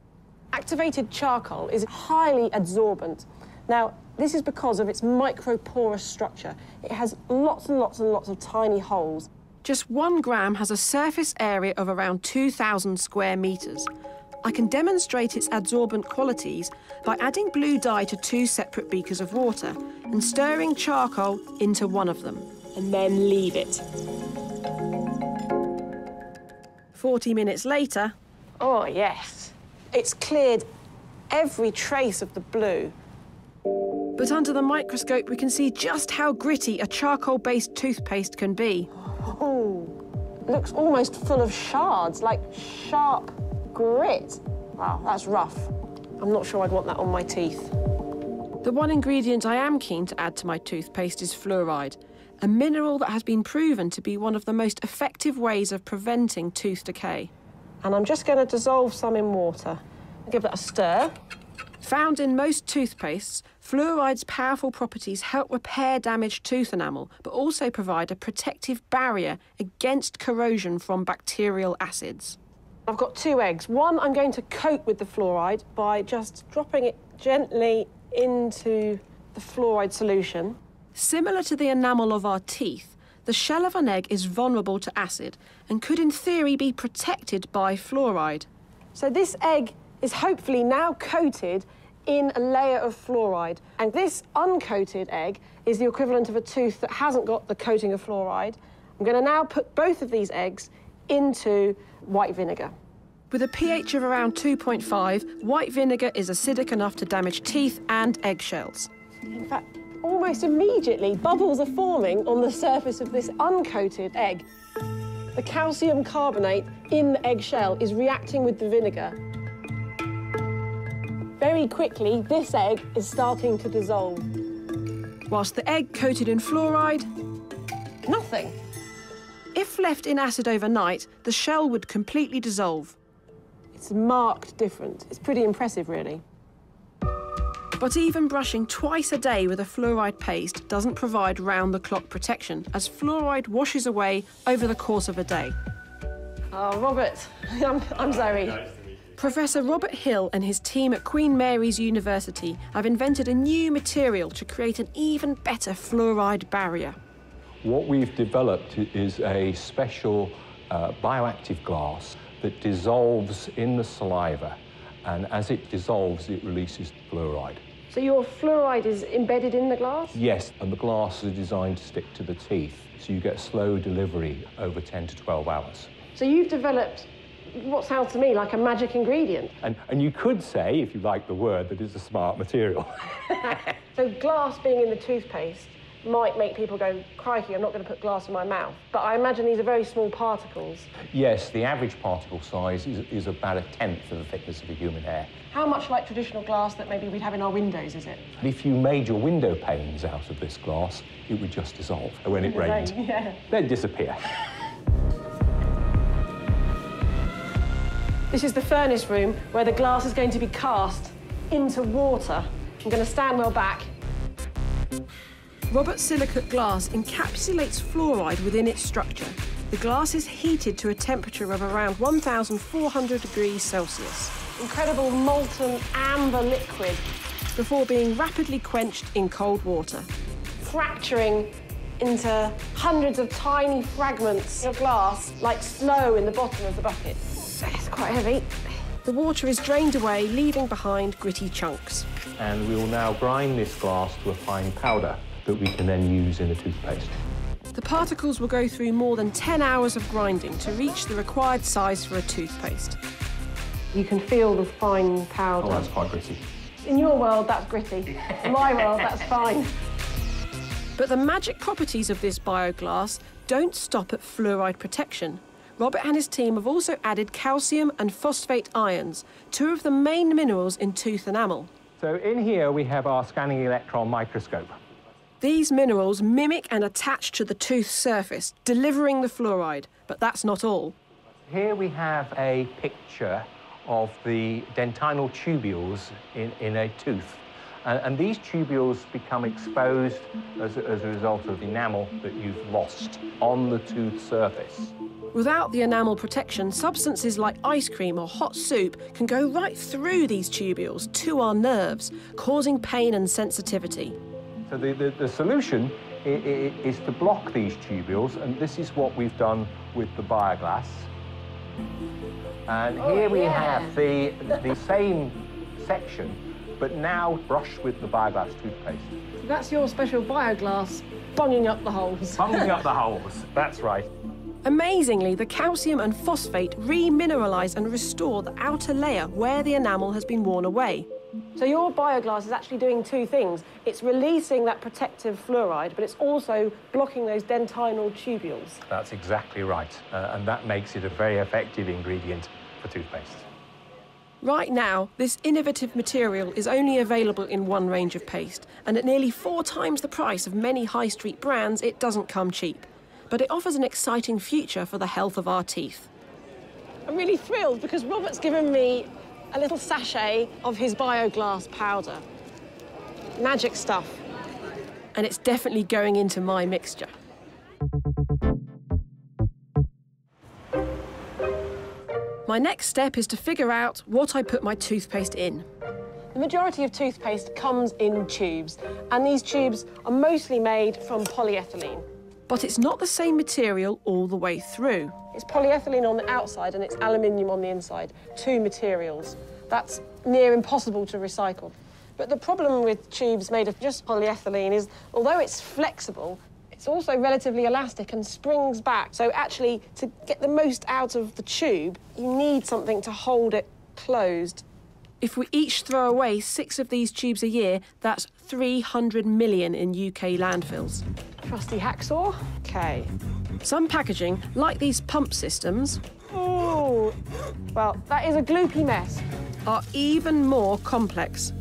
Activated charcoal is highly adsorbent. Now, this is because of its microporous structure. It has lots and lots and lots of tiny holes. Just one gram has a surface area of around 2,000 square metres. I can demonstrate its adsorbent qualities by adding blue dye to two separate beakers of water and stirring charcoal into one of them, and then leave it. 40 minutes later, oh yes, it's cleared every trace of the blue. But under the microscope, we can see just how gritty a charcoal-based toothpaste can be. Oh, looks almost full of shards, like sharp grit. Wow, that's rough. I'm not sure I'd want that on my teeth. The one ingredient I am keen to add to my toothpaste is fluoride, a mineral that has been proven to be one of the most effective ways of preventing tooth decay. And I'm just going to dissolve some in water. Give that a stir. Found in most toothpastes, fluoride's powerful properties help repair damaged tooth enamel, but also provide a protective barrier against corrosion from bacterial acids. I've got two eggs. One I'm going to coat with the fluoride by just dropping it gently into the fluoride solution. Similar to the enamel of our teeth, the shell of an egg is vulnerable to acid and could in theory be protected by fluoride. So this egg is hopefully now coated in a layer of fluoride. And this uncoated egg is the equivalent of a tooth that hasn't got the coating of fluoride. I'm going to now put both of these eggs into white vinegar. With a pH of around 2.5, white vinegar is acidic enough to damage teeth and eggshells. In fact, almost immediately, bubbles are forming on the surface of this uncoated egg. The calcium carbonate in the eggshell is reacting with the vinegar very quickly, this egg is starting to dissolve. Whilst the egg coated in fluoride, nothing. If left in acid overnight, the shell would completely dissolve. It's marked different. It's pretty impressive, really. But even brushing twice a day with a fluoride paste doesn't provide round-the-clock protection, as fluoride washes away over the course of a day. Oh, Robert, I'm, I'm Zoe. Professor Robert Hill and his team at Queen Mary's University have invented a new material to create an even better fluoride barrier.
What we've developed is a special uh, bioactive glass that dissolves in the saliva, and as it dissolves, it releases fluoride.
So your fluoride is embedded in the glass?
Yes, and the glass is designed to stick to the teeth, so you get slow delivery over 10 to 12 hours.
So you've developed what sounds to me like a magic ingredient.
And, and you could say, if you like the word, that it's a smart material.
so glass being in the toothpaste might make people go, crikey, I'm not going to put glass in my mouth. But I imagine these are very small particles.
Yes, the average particle size is, is about a tenth of the thickness of a human hair.
How much like traditional glass that maybe we'd have in our windows is it?
If you made your window panes out of this glass, it would just dissolve when it
In
rained.
rain, yeah.
They'd disappear.
This is the furnace room where the glass is going to be cast into water. I'm going to stand well back. Robert Silicate glass encapsulates fluoride within its structure. The glass is heated to a temperature of around 1,400 degrees Celsius. Incredible molten amber liquid before being rapidly quenched in cold water, fracturing into hundreds of tiny fragments of glass like snow in the bottom of the bucket. It's quite heavy. The water is drained away, leaving behind gritty chunks.
And we will now grind this glass to a fine powder that we can then use in a toothpaste.
The particles will go through more than 10 hours of grinding to reach the required size for a toothpaste. You can feel the fine powder.
Oh, that's quite gritty.
In your world, that's gritty. In my world, that's fine. But the magic properties of this bioglass don't stop at fluoride protection. Robert and his team have also added calcium and phosphate ions, two of the main minerals in tooth enamel.
So in here we have our scanning electron microscope.
These minerals mimic and attach to the tooth surface, delivering the fluoride. But that's not all.
Here we have a picture of the dentinal tubules in, in a tooth. And, and these tubules become exposed as, as a result of enamel that you've lost on the tooth surface.
Without the enamel protection, substances like ice cream or hot soup can go right through these tubules to our nerves, causing pain and sensitivity.
So the, the, the solution i- i- is to block these tubules, and this is what we've done with the bioglass. And oh, here we have the, the same section, but now brushed with the bioglass toothpaste.
That's your special bioglass bunging up the holes.
Bunging up the holes, that's right.
Amazingly, the calcium and phosphate remineralise and restore the outer layer where the enamel has been worn away. So your bioglass is actually doing two things. It's releasing that protective fluoride, but it's also blocking those dentinal tubules.
That's exactly right, uh, and that makes it a very effective ingredient for toothpaste.
Right now, this innovative material is only available in one range of paste, and at nearly four times the price of many high street brands, it doesn't come cheap. But it offers an exciting future for the health of our teeth. I'm really thrilled because Robert's given me a little sachet of his bioglass powder. Magic stuff. And it's definitely going into my mixture. My next step is to figure out what I put my toothpaste in. The majority of toothpaste comes in tubes, and these tubes are mostly made from polyethylene. But it's not the same material all the way through. It's polyethylene on the outside and it's aluminium on the inside, two materials. That's near impossible to recycle. But the problem with tubes made of just polyethylene is, although it's flexible, it's also relatively elastic and springs back. So actually, to get the most out of the tube, you need something to hold it closed. If we each throw away six of these tubes a year, that's 300 million in UK landfills. Trusty hacksaw. Okay. Some packaging, like these pump systems, oh, well, that is a gloopy mess, are even more complex.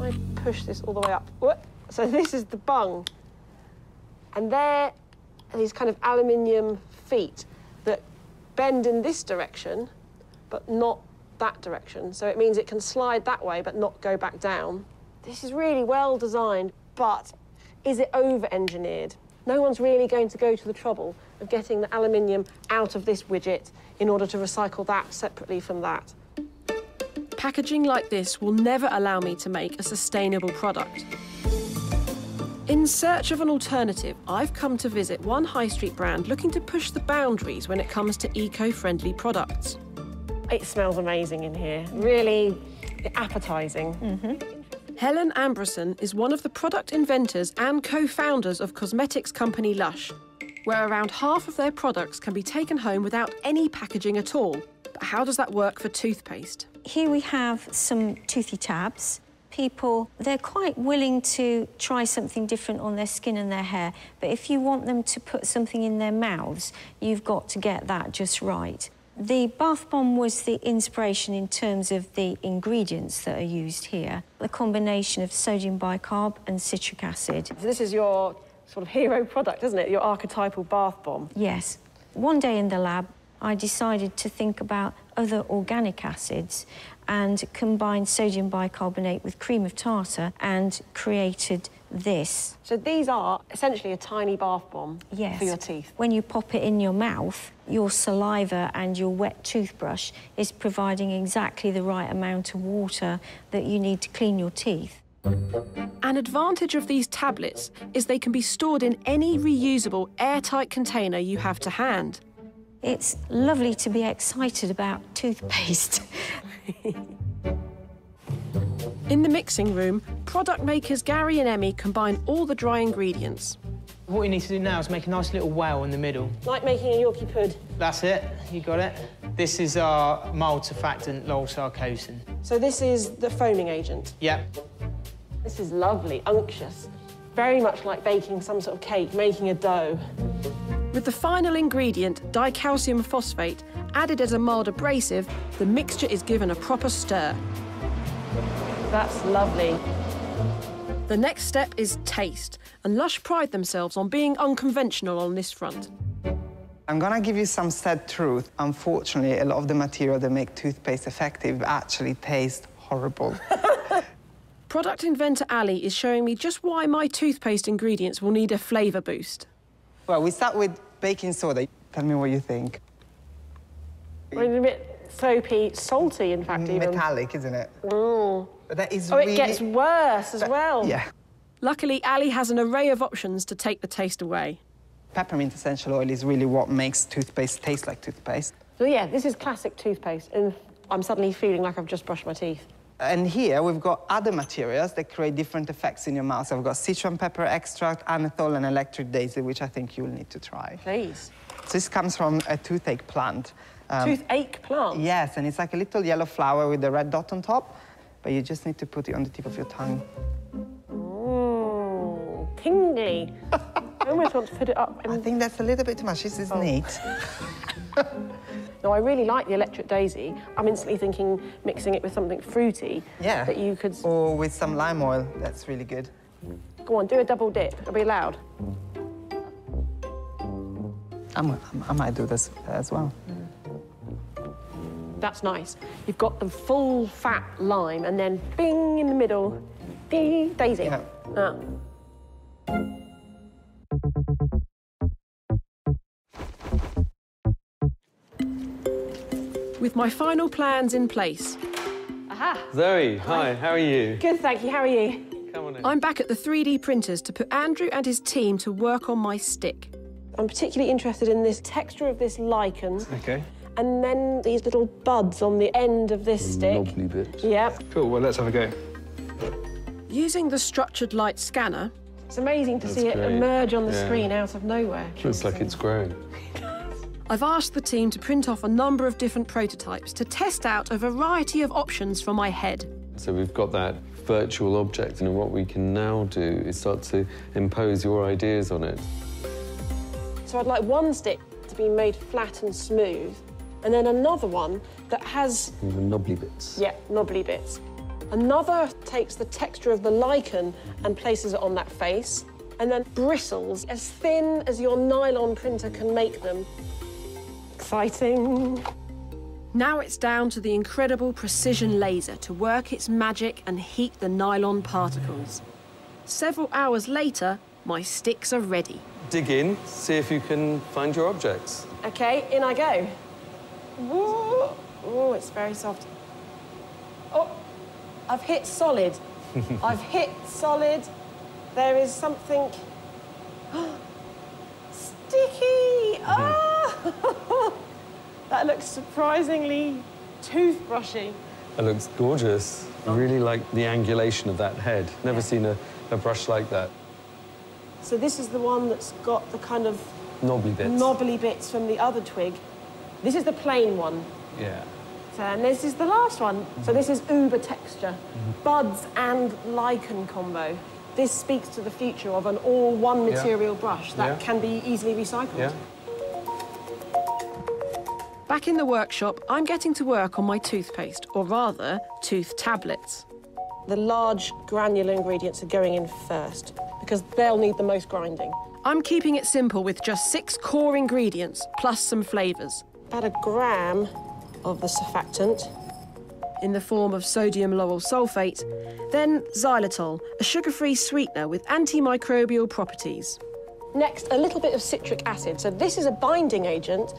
I push this all the way up. Whoop. So this is the bung. And there are these kind of aluminium feet that bend in this direction, but not that direction. So it means it can slide that way, but not go back down. This is really well designed, but is it over-engineered? No one's really going to go to the trouble of getting the aluminium out of this widget in order to recycle that separately from that. Packaging like this will never allow me to make a sustainable product. In search of an alternative, I've come to visit one high street brand looking to push the boundaries when it comes to eco-friendly products. It smells amazing in here, really appetising. Mm-hmm. Helen Ambrosen is one of the product inventors and co-founders of cosmetics company Lush, where around half of their products can be taken home without any packaging at all. But how does that work for toothpaste?
Here we have some toothy tabs. people, they're quite willing to try something different on their skin and their hair, but if you want them to put something in their mouths, you've got to get that just right. The bath bomb was the inspiration in terms of the ingredients that are used here. The combination of sodium bicarb and citric acid.
So this is your sort of hero product, isn't it? Your archetypal bath bomb.
Yes. One day in the lab, I decided to think about other organic acids and combined sodium bicarbonate with cream of tartar and created this.
So these are essentially a tiny bath bomb
yes.
for your teeth.
When you pop it in your mouth, your saliva and your wet toothbrush is providing exactly the right amount of water that you need to clean your teeth.
An advantage of these tablets is they can be stored in any reusable airtight container you have to hand.
It's lovely to be excited about toothpaste.
In the mixing room, product makers Gary and Emmy combine all the dry ingredients.
What you need to do now is make a nice little well in the middle.
Like making a Yorkie pud.
That's it, you got it. This is our mild surfactant, Lol sarcosin.
So this is the foaming agent?
Yep.
This is lovely, unctuous. Very much like baking some sort of cake, making a dough.
With the final ingredient, dicalcium phosphate, added as a mild abrasive, the mixture is given a proper stir.
That's lovely.
The next step is taste, and Lush pride themselves on being unconventional on this front.
I'm gonna give you some sad truth. Unfortunately, a lot of the material that make toothpaste effective actually taste horrible.
Product inventor Ali is showing me just why my toothpaste ingredients will need a flavour boost.
Well, we start with baking soda. Tell me what you think.
Well, a bit soapy, salty, in fact, even.
Metallic, isn't it?
Mm.
But that is
oh,
really...
it gets worse as well.
Yeah.
Luckily, Ali has an array of options to take the taste away.
Peppermint essential oil is really what makes toothpaste taste like toothpaste.
So, yeah, this is classic toothpaste, and I'm suddenly feeling like I've just brushed my teeth.
And here we've got other materials that create different effects in your mouth. So I've got citron pepper extract, anethole, and electric daisy, which I think you'll need to try.
Please.
So this comes from a toothache plant.
Um, toothache plant?
Yes, and it's like a little yellow flower with a red dot on top, but you just need to put it on the tip of your tongue.
Mmm, tingly. I almost want to put it up.
And... I think that's a little bit too much. This is oh. neat.
No, I really like the electric daisy. I'm instantly thinking mixing it with something fruity.
Yeah.
That you could...
Or with some lime oil. That's really good.
Go on, do a double dip. It'll be loud.
I'm, i might do this as well.
That's nice. You've got the full fat lime and then bing in the middle, ding, daisy.
Yeah.
Ah.
With my final plans in place.
Aha.
Zoe, hi, how are you?
Good, thank you. How are you?
Come on in.
I'm back at the 3D printers to put Andrew and his team to work on my stick.
I'm particularly interested in this texture of this lichen.
Okay.
And then these little buds on the end of this stick.
Knobbly bits.
Yep.
Cool, well, let's have a go.
Using the structured light scanner...
It's amazing to
That's
see
great.
it emerge on the
Yeah.
screen out of nowhere.
Looks like it's growing.
I've asked the team to print off a number of different prototypes to test out a variety of options for my head.
So we've got that virtual object, and what we can now do is start to impose your ideas on it.
So I'd like one stick to be made flat and smooth, and then another one that has,
The knobbly bits.
yeah, knobbly bits. Another takes the texture of the lichen and places it on that face, and then bristles as thin as your nylon printer can make them. Exciting.
Now it's down to the incredible precision laser to work its magic and heat the nylon particles. Several hours later, my sticks are ready.
Dig in, see if you can find your objects.
Okay, in I go. Whoa. Oh, it's very soft. Oh, I've hit solid. I've hit solid. There is something sticky. Ah! that looks surprisingly toothbrushy.
It looks gorgeous. I really like the angulation of that head. Never seen a, a brush like that.
So this is the one that's got the kind of
Knobbly bits.
knobbly bits from the other twig. This is the plain one.
yeah.
And this is the last one. So this is uber texture, mm-hmm. buds and lichen combo. This speaks to the future of an all-one
Yeah.
material brush that
Yeah.
can be easily recycled.
Yeah.
Back in the workshop, I'm getting to work on my toothpaste, or rather, tooth tablets. The large granular ingredients are going in first because they'll need the most grinding. I'm keeping it simple with just six core ingredients plus some flavours. About a gram of the surfactant in the form of sodium lauryl sulfate, then xylitol, a sugar-free sweetener with antimicrobial properties. Next, a little bit of citric acid. So this is a binding agent,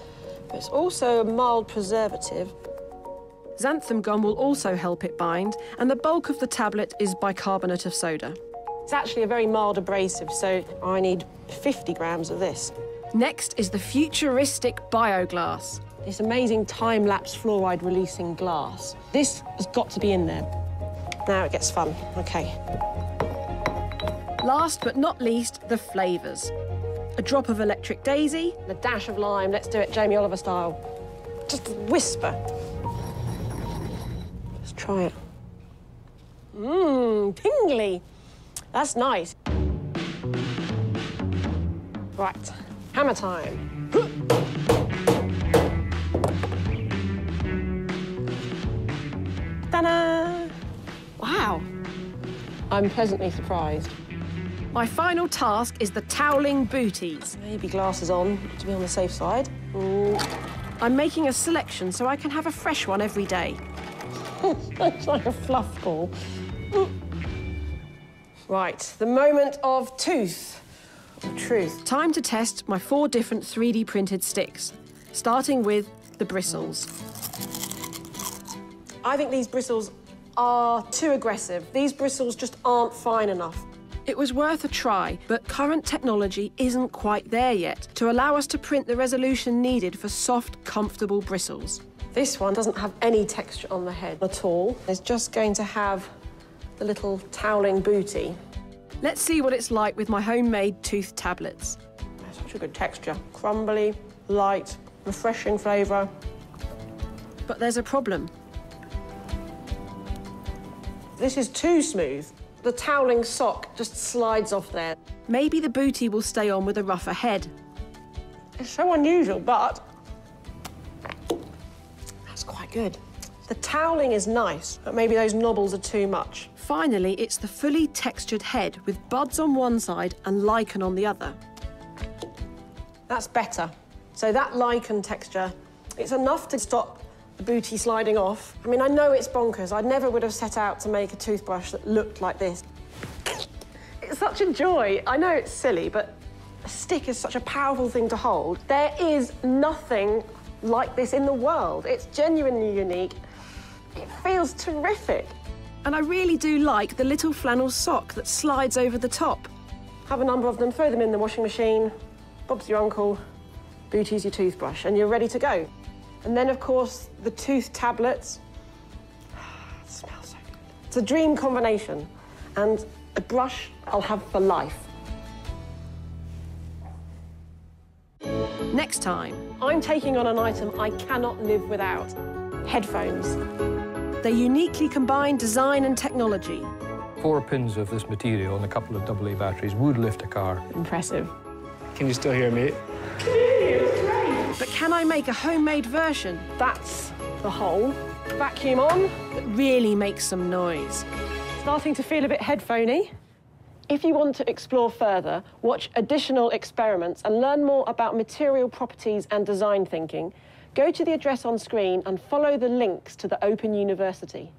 but it's also a mild preservative. Xanthan gum will also help it bind, and the bulk of the tablet is bicarbonate of soda. It's actually a very mild abrasive, so I need 50 grams of this. Next is the futuristic bioglass. This amazing time-lapse fluoride releasing glass. This has got to be in there. Now it gets fun. Okay. Last but not least, the flavours. A drop of electric daisy, a dash of lime. Let's do it Jamie Oliver style. Just a whisper. Let's try it. Mmm, tingly. That's nice. Right, hammer time. Ta-da! Wow. I'm pleasantly surprised. My final task is the toweling booties. Maybe glasses on to be on the safe side. Ooh. I'm making a selection so I can have a fresh one every day. it's like a fluff ball. Right, the moment of tooth. Truth. Time to test my four different 3D printed sticks, starting with the bristles. I think these bristles are too aggressive. These bristles just aren't fine enough. It was worth a try, but current technology isn't quite there yet to allow us to print the resolution needed for soft, comfortable bristles. This one doesn't have any texture on the head at all. It's just going to have the little toweling booty. Let's see what it's like with my homemade tooth tablets. Such a good texture. Crumbly, light, refreshing flavour. But there's a problem. This is too smooth. The toweling sock just slides off there. Maybe the booty will stay on with a rougher head. It's so unusual, but that's quite good. The toweling is nice, but maybe those knobbles are too much. Finally, it's the fully textured head with buds on one side and lichen on the other. That's better. So that lichen texture, it's enough to stop the booty sliding off. I mean, I know it's bonkers. I never would have set out to make a toothbrush that looked like this. It's such a joy. I know it's silly, but a stick is such a powerful thing to hold. There is nothing like this in the world. It's genuinely unique. It feels terrific. And I really do like the little flannel sock that slides over the top. Have a number of them, throw them in the washing machine. Bob's your uncle, Booty's your toothbrush, and you're ready to go. And then, of course, the tooth tablets. It smells so good. It's a dream combination, and a brush I'll have for life. Next time, I'm taking on an item I cannot live without headphones. They uniquely combine design and technology.
Four pins of this material and a couple of AA batteries would lift a car.
Impressive.
Can you still hear me? Clearly, it's great.
But can I make a homemade version? That's the hole. Vacuum on, that really makes some noise. Starting to feel a bit headphony. If you want to explore further, watch additional experiments and learn more about material properties and design thinking, go to the address on screen and follow the links to the Open University.